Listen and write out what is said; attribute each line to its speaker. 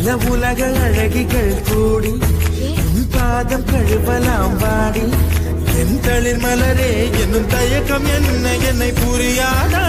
Speaker 1: பல உலக அழகிகள் கூடி என் பாதம் கழுவலாம் வாடி. என் தளிர் மலரே என்னும் தயக்கம் என்ன? என்னை புரியாதா?